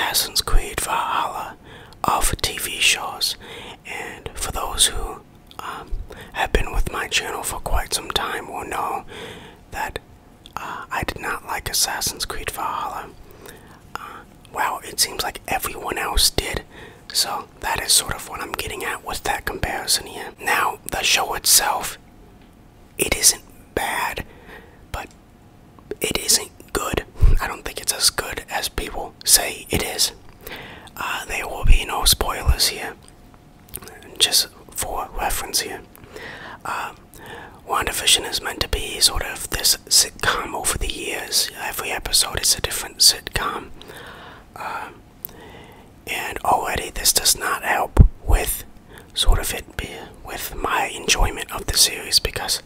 Assassin's Creed Valhalla of TV shows. And for those who um, have been with my channel for quite some time will know that uh, I did not like Assassin's Creed Valhalla. Uh, well, it seems like everyone else did. So that is sort of what I'm getting at with that comparison here. Now, the show itself, it isn't bad, but it isn't good. I don't think it's as good as people say it is. Uh, there will be no spoilers here, just for reference here. Uh, WandaVision is meant to be sort of this sitcom over the years. Every episode is a different sitcom. Uh, and already this does not help with sort of it be with my enjoyment of the series because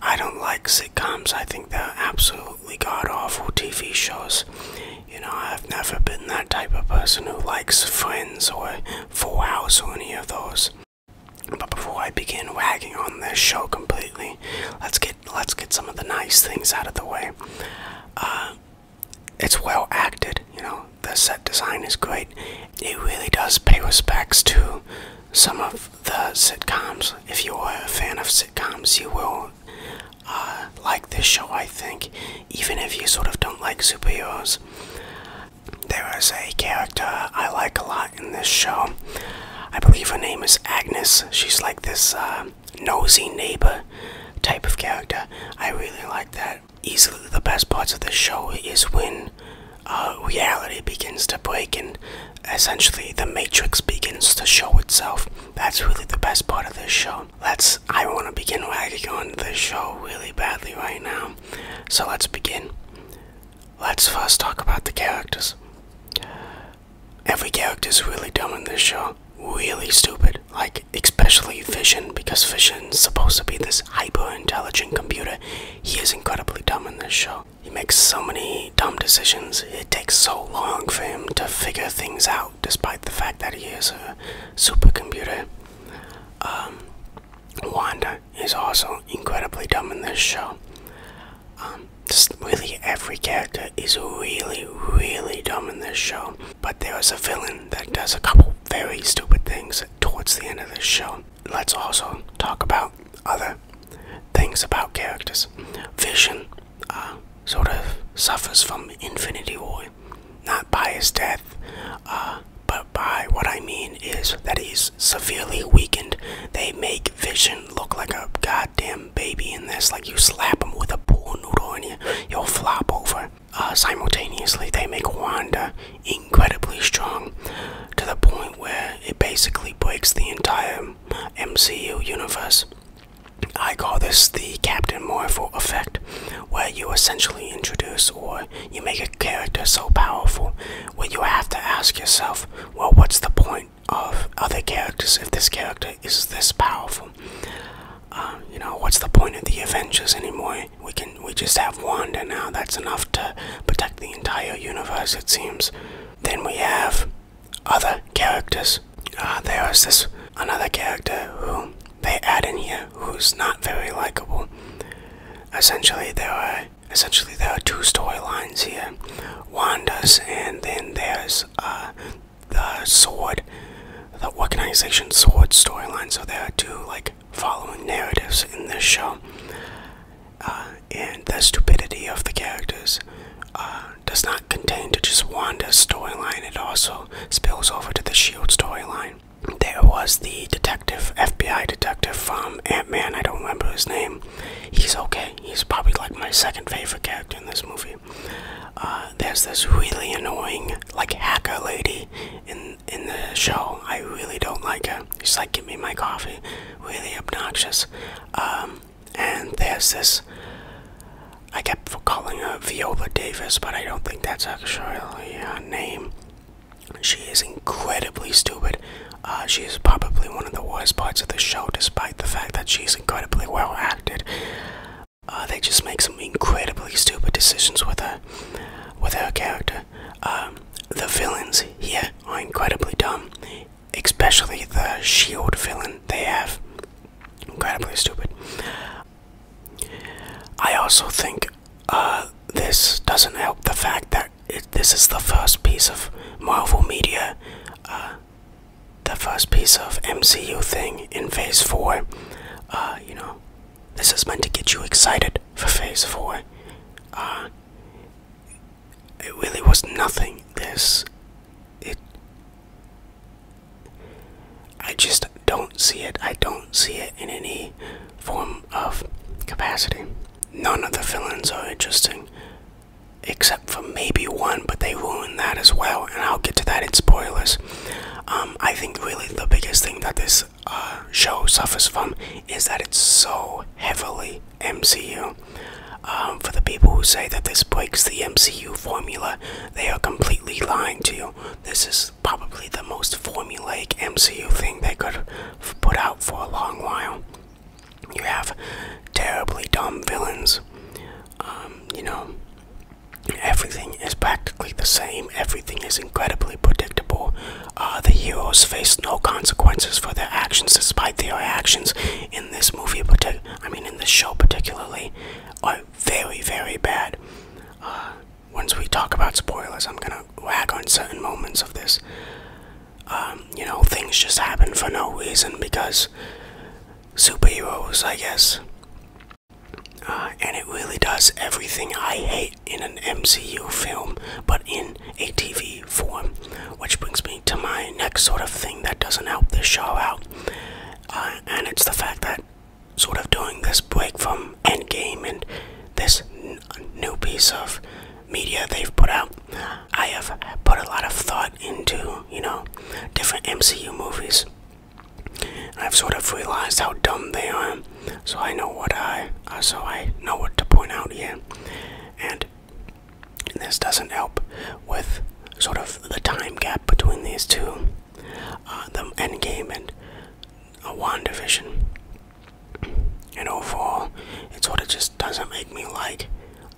I don't like sitcoms. I think they're absolutely god awful TV shows. You know, I've never been that type of person who likes Friends or Full House or any of those. But before I begin wagging on this show completely, let's get let's get some of the nice things out of the way. Uh, it's well acted, you know. The set design is great. It really does pay respects to some of the sitcoms. If you are a fan of sitcoms, you will uh, like this show, I think, even if you sort of don't like superheroes. Is a character I like a lot in this show. I believe her name is Agnes. She's like this uh, nosy neighbor type of character. I really like that. Easily the best parts of the show is when uh, reality begins to break and essentially the Matrix begins to show itself. That's really the best part of this show. Let's. I want to begin wagging on this show really badly right now. So let's begin. Let's first talk about the characters. Every character is really dumb in this show. Really stupid. Like, especially Vision, because Vision's supposed to be this hyper intelligent computer. He is incredibly dumb in this show. He makes so many dumb decisions. It takes so long for him to figure things out, despite the fact that he is a supercomputer. Um, Wanda is also incredibly dumb in this show. Um, just really every character is really, really dumb in this show. But there is a villain that does a couple very stupid things towards the end of this show. Let's also talk about other things about characters. Vision uh, sort of suffers from Infinity War, not by his death, uh, but by what I mean is that he's severely weakened. They make Vision look like a goddamn baby in this, like you slap him with a pool noodle and you, you'll flop over. Uh, simultaneously, they make Wanda incredibly strong to the point where it basically breaks the entire MCU universe. I call this the Captain Marvel effect, where you essentially introduce or you make a character so powerful where you have to ask yourself, well, what's the point of other characters if this character is this powerful? Uh, you know, what's the point of the Avengers anymore? We can we just have Wanda now. That's enough to protect the entire universe, it seems. Then we have other characters. Uh, there is this another character who they add in here who's not very likable. Essentially, there are essentially there are two storylines here: Wanda's, and then there's uh, the Sword, the organization Sword storyline. So there are two like following narratives in this show, uh, and the stupidity of the characters. Uh, does not contain to just Wanda's storyline, it also spills over to the SHIELD storyline. There was the detective, FBI detective from Ant Man, I don't remember his name. He's okay, he's probably like my second favorite character in this movie. Uh, there's this really annoying, like, hacker lady in, in the show. I really don't like her. She's like, give me my coffee. Really obnoxious. Um, and there's this I kept calling her Viola Davis, but I don't think that's actually her name. She is incredibly stupid. Uh, she is probably one of the worst parts of the show, despite the fact that she's incredibly well acted. Uh, they just make some incredibly stupid decisions with her, with her character. Um, the villains here are incredibly dumb, especially the shield villain they have. Incredibly stupid. I also think uh, this doesn't help the fact that this is the first piece of Marvel media, uh, the first piece of MCU thing in Phase 4. Uh, you know, this is meant to get you excited for Phase 4. it really was nothing. This, it, I just don't see it. I don't see it in any form of capacity. None of the villains are interesting, except for maybe one, but they ruined that as well, and I'll get to that in spoilers. Um, I think really the biggest thing that this uh, show suffers from is that it's so heavily MCU. Um, for the people who say that this breaks the MCU formula, they are completely lying to you. This is probably the most formulaic MCU thing they could put out for a long while. You have terribly dumb villains. Um, you know, everything is practically the same. Everything is incredibly predictable. Uh, the heroes face no consequences for their actions, despite their actions in this movie, I mean, in this show particularly, are very, very bad. Uh, once we talk about spoilers, I'm gonna wag on certain moments of this. Um, you know, things just happen for no reason because superheroes, I guess. Uh, and it really does everything I hate in an MCU film, but in a TV form. Which brings me to my next sort of thing that doesn't help this show out. Uh, and it's the fact that sort of doing this break from Endgame and this new piece of media they've put out, I have put a lot of thought into, you know, different MCU movies. I've sort of realized how dumb they are, so I know what I, uh, so I know what to point out here, this doesn't help with sort of the time gap between these two, uh, the Endgame and a WandaVision. And overall, it sort of just doesn't make me like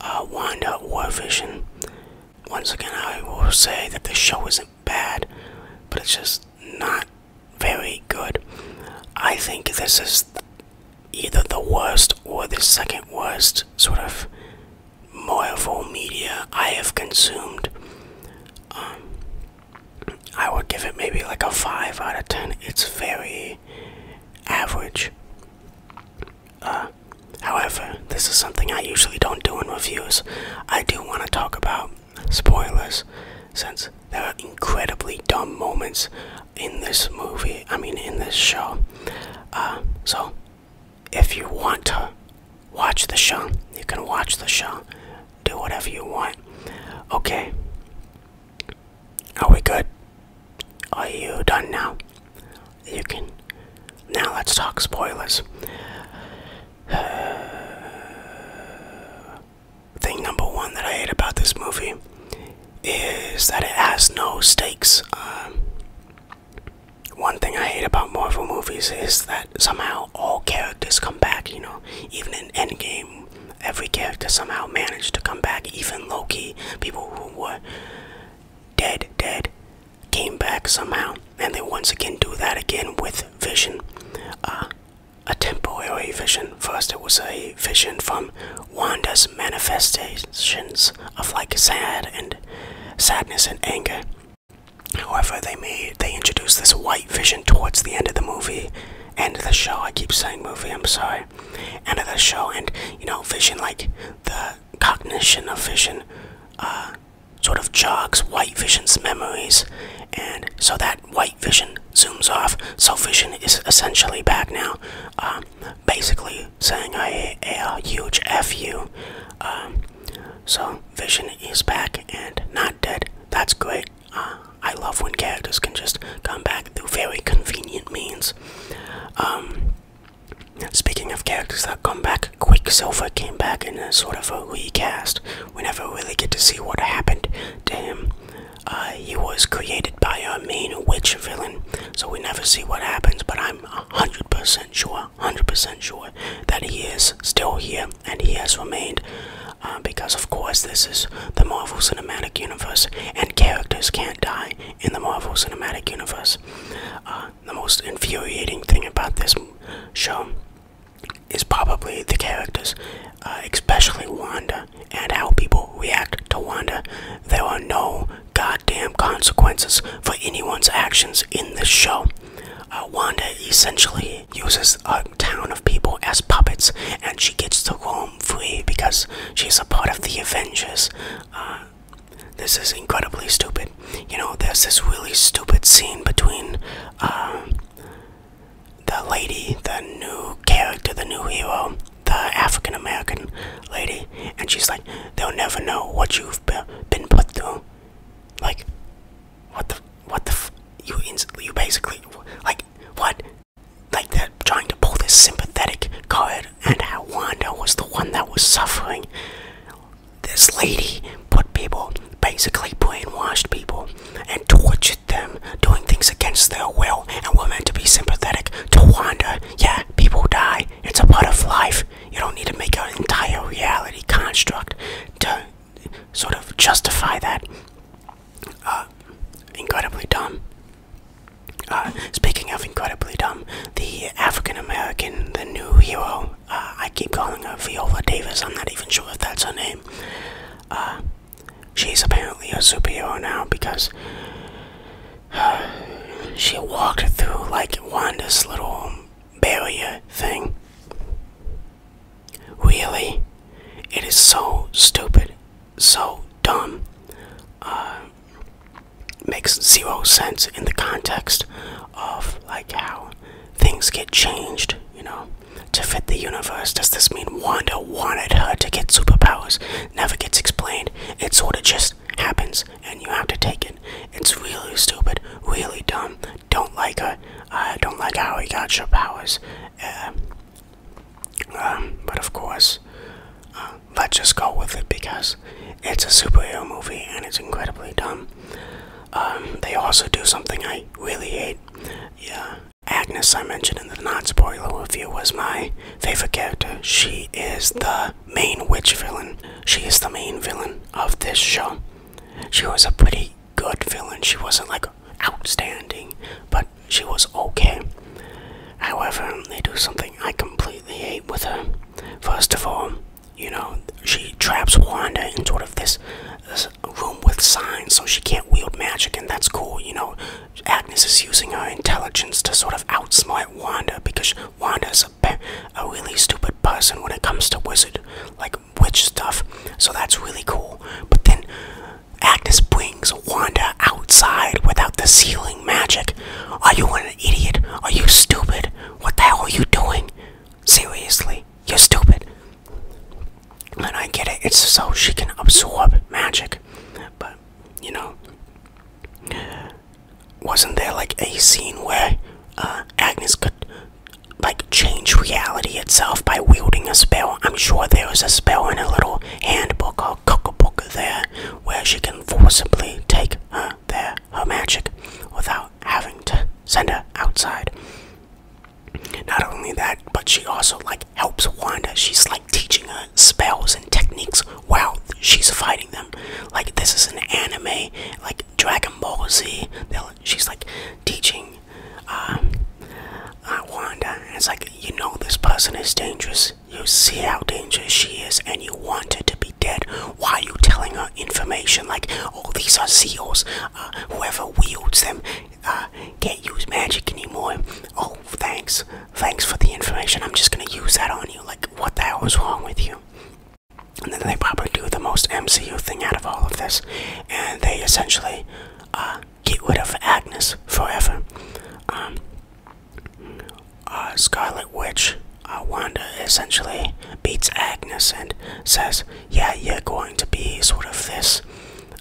uh, Wanda or Vision. Once again, I will say that the show isn't bad, but it's just not very good. I think this is either the worst or the second worst sort of Marvel media I have consumed. Um, I would give it maybe like a 5 out of 10. It's very average. Uh, however, this is something I usually don't do in reviews. I do want to talk about spoilers, since there are incredibly dumb moments in this movie, I mean, in this show. Uh, so, if you want to watch the show, you can watch the show. Do whatever you want. Okay. Are we good? Are you done now? You can. Now let's talk spoilers. Thing number one that I hate about this movie is that it has no stakes. Um, one thing I hate about Marvel movies is that somehow all characters come back, you know. Even in Endgame, every character somehow managed to come Loki, people who were dead, dead, came back somehow. And they once again do that again with Vision. Uh, a temporary vision. First, it was a vision from Wanda's manifestations of like sad and sadness and anger. However, they made they introduced this white vision towards the end of the movie, end of the show. I keep saying movie. I'm sorry. End of the show, and you know, vision like the cognition of vision, uh, sort of jogs white vision's memories, and so that white vision zooms off. So vision is essentially back now, uh, basically saying a, a, huge fu. Um, so Vision is back and not dead. That's great. Uh, I love when characters can just come back through very convenient means. Um, speaking of characters that come Quicksilver came back in a sort of a recast. We never really get to see what happened to him. uh, he was created by our main witch villain, so we never see what happens. But I'm 100% sure, 100% sure that he is still here and he has remained. Uh, because of course this is the Marvel Cinematic Universe, and characters can't die in the Marvel Cinematic Universe. Uh, the most infuriating thing about this show is probably the characters, uh, especially Wanda, and how people react to Wanda. There are no goddamn consequences for anyone's actions in this show. Uh, Wanda essentially uses a town of people as puppets, and she gets to roam free because she's a part of the Avengers. Uh, this is incredibly stupid. You know, there's this really stupid scene between uh, the lady, the new character, the new hero, the African American lady, and she's like, they'll never know what you've been put through. Like, what the, what the, you, you basically, like, what? Like, they're trying to pull this sympathetic card, and how Wanda was the one that was suffering. This lady put people, basically brainwashed people, and tortured them, doing things against their will, and we're meant to be sympathetic to Wanda. Yeah, people die. It's a part of life. You don't need to make an entire reality construct to sort of justify that. Uh, incredibly dumb. Uh, speaking of incredibly dumb, the African American, the new hero, uh, I keep calling her Viola Davis, I'm not even sure if that's her name. Uh, she's apparently a superhero now because she walked through like Wanda's little barrier thing. Really? It is so stupid, so dumb. Makes zero sense in the context of like how things get changed, you know, to fit the universe. Does this mean Wanda wanted her to get superpowers? Never gets explained. It sort of just happens, and you have to take it. It's really stupid, really dumb. Don't like her. I don't like how he got your powers. Uh, um, but of course, uh, let's just go with it because it's a superhero movie and it's incredibly dumb. Um, they also do something I really hate. Yeah, Agnes, I mentioned in the non spoiler review, was my favorite character. She is the main witch villain. She is the main villain of this show. She was a pretty good villain. She wasn't like outstanding, but she was okay. However, they do something I completely hate with her. First of all, you know, she traps Wanda in sort of this, this room with signs so she can't wield magic, and that's cool, you know. Agnes is using her intelligence to sort of outsmart Wanda because Wanda is a, a really stupid person when it comes to wizard, like witch stuff, so that's really cool. But then Agnes brings Wanda outside without the sealing magic. Are you an idiot? Are you stupid? What the hell are you doing? Seriously, you're stupid. Get it, it's so she can absorb magic. But, you know, wasn't there like a scene where uh, Agnes could like change reality itself by wielding a spell? I'm sure there was a spell in a little handbook or cookbook there where she can forcibly take her there her magic without having to send her outside. Not only that, but she also like helps Wanda. She's like teaching her spells and techniques while she's fighting them. Like this is an anime, like Dragon Ball Z. She's like teaching um, uh, Wanda. And it's like you know this person is dangerous. You see how dangerous she is, and you want her to be dead. Why are you telling her information like, oh, these are seals. Uh, whoever wields them uh, can't use magic anymore. Oh, thanks. Thanks for the information. I'm just gonna use that on you. Like, what the hell is wrong with you? And then they probably do the most MCU thing out of all of this, and they essentially uh, get rid of Agnes forever. Um, uh, Scarlet Witch, uh, Wanda essentially beats Agnes and says, "Yeah, you're going to be sort of this,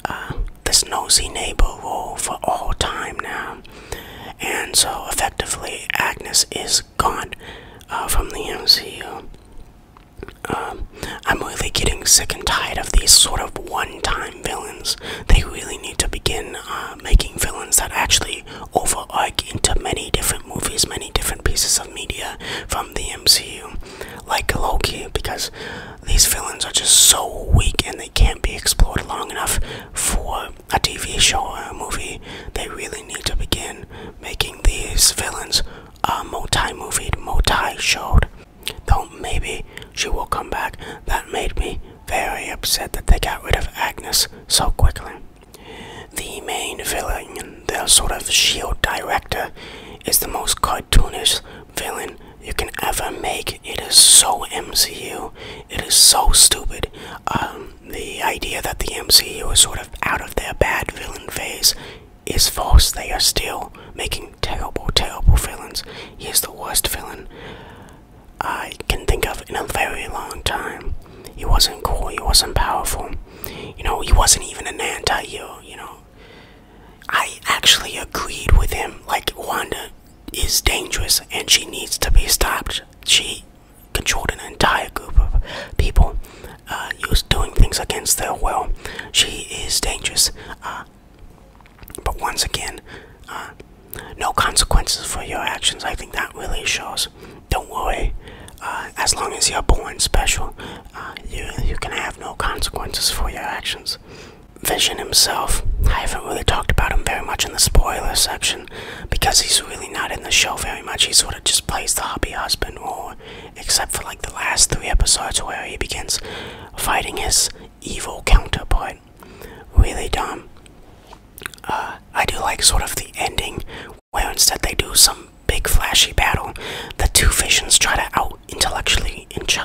uh, this nosy neighbor role for all time now." And so, is gone uh, from the MCU. Um, I'm really getting sick and tired of these sort of one-time villains. They really need to begin uh, making villains that actually overarch into many different movies, many different pieces of media from the MCU, like Loki, because these villains are just so weak and they can't be explored long enough for a TV show or a movie. They really need to begin making these villains uh, multi-movied, multi-showed. Though maybe she will come back. That made me very upset that they got rid of Agnes so quickly. The main villain, the sort of shield director, is the most cartoonish villain you can ever make. It is so MCU. It is so stupid. Um, the idea that the MCU is sort of their bad villain phase is false. They are still making terrible, terrible villains. He is the worst villain I can think of in a very long time. He wasn't cool, he wasn't powerful. You know, he wasn't even an anti hero, you know. I actually agreed with him. Like, Wanda is dangerous and she needs to be stopped. She controlled an entire group of people. Uh, was doing things against their will. She is dangerous. Uh, but once again, uh, no consequences for your actions. I think that really shows. Don't worry. Uh, as long as you're born special, uh, you you can have no consequences for your actions. Vision himself, I haven't really talked about him very much in the spoiler section because he's really not in the show very much. He sort of just plays the hobby husband role, except for like the last three episodes where he begins fighting his evil counterpart. Really dumb. Uh, I do like sort of the ending where instead they do some big flashy battle, the two visions try to out intellectually each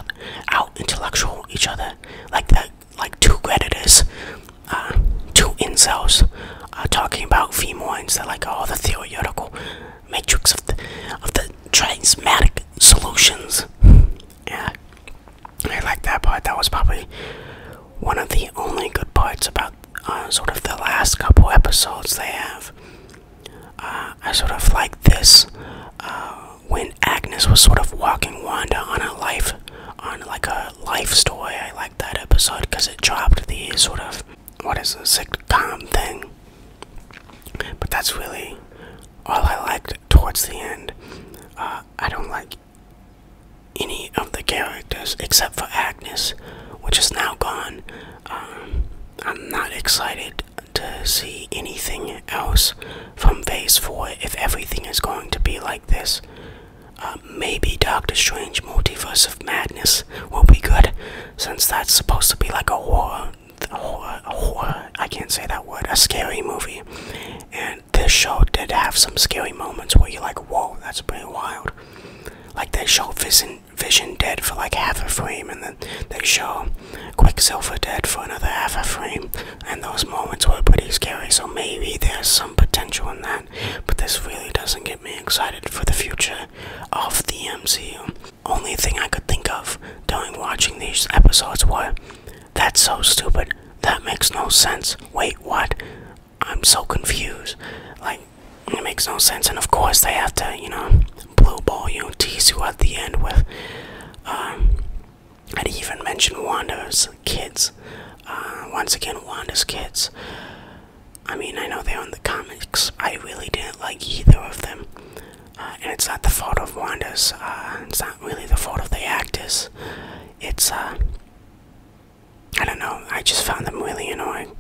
out intellectual each other, like that, like two predators, uh, two incels, uh, talking about femoids. They're like, oh, the theoretical matrix of the of the transmatic solutions. Yeah, I like that part. That was probably one of the only good parts about uh, sort of the last couple episodes they have. Uh, I sort of like this uh, when Agnes was sort of walking Wanda on a life, on like a life story. I like that episode because it dropped the sort of what is a sitcom thing. But that's really all I liked towards the end. I don't like any of the characters except for Agnes, which is now gone. Um, I'm not excited to see anything else from Phase 4 if everything is going to be like this. Uh, maybe Doctor Strange Multiverse of Madness will be good, since that's supposed to be like a horror, I can't say that word, a scary movie. And this show did have some scary moments where you're like, whoa, that's pretty wild. Like they show Vision, Vision dead for like half a frame, and then they show Quicksilver dead for another half a frame, and those moments were pretty scary. So maybe there's some potential in that, but this really doesn't get me excited for the future of the MCU. Only thing I could think of during watching these episodes were, "That's so stupid. That makes no sense. Wait, what? I'm so confused. Like." It makes no sense, and of course they have to, you know, blue ball you, tease you at the end with. Um, I'd even mention Wanda's kids. Uh, once again, Wanda's kids. I mean, I know they're in the comics. I really didn't like either of them. Uh, and it's not the fault of Wanda's. Uh, it's not really the fault of the actors. It's, uh, I don't know. I just found them really annoying.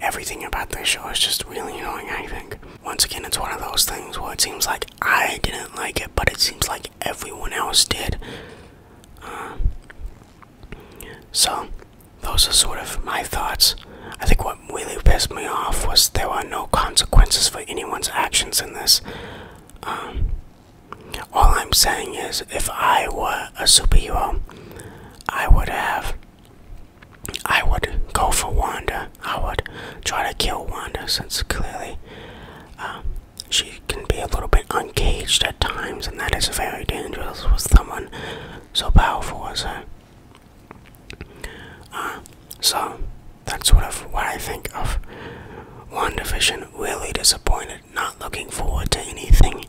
Everything about this show is just really annoying, I think. Once again, it's one of those things where it seems like I didn't like it, but it seems like everyone else did. Uh, so, those are sort of my thoughts. I think what really pissed me off was there were no consequences for anyone's actions in this. Um, all I'm saying is, if I were a superhero, I would have. I would go for Wanda. I would try to kill Wanda since clearly um, she can be a little bit uncaged at times, and that is very dangerous with someone so powerful as her. Uh, so, that's sort of what I think of WandaVision. Really disappointed, not looking forward to anything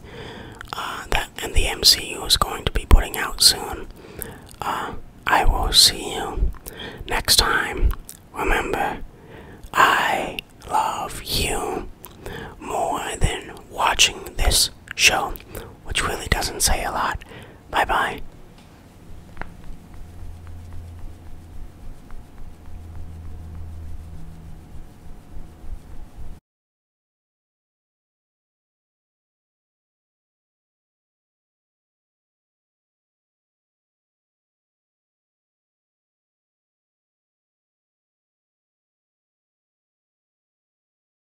uh, that and the MCU is going to be putting out soon. Uh, I will see you next time. Remember, I love you more than watching this show, which really doesn't say a lot. Bye bye.